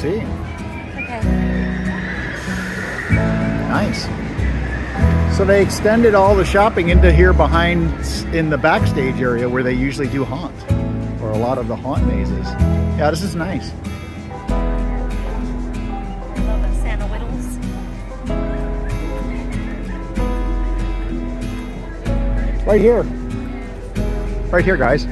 See. Okay. Nice. So they extended all the shopping into here behind in the backstage area where they usually do haunt or a lot of the haunt mazes. Yeah, this is nice. Love the Santa Whittles. Right here. Right here, guys.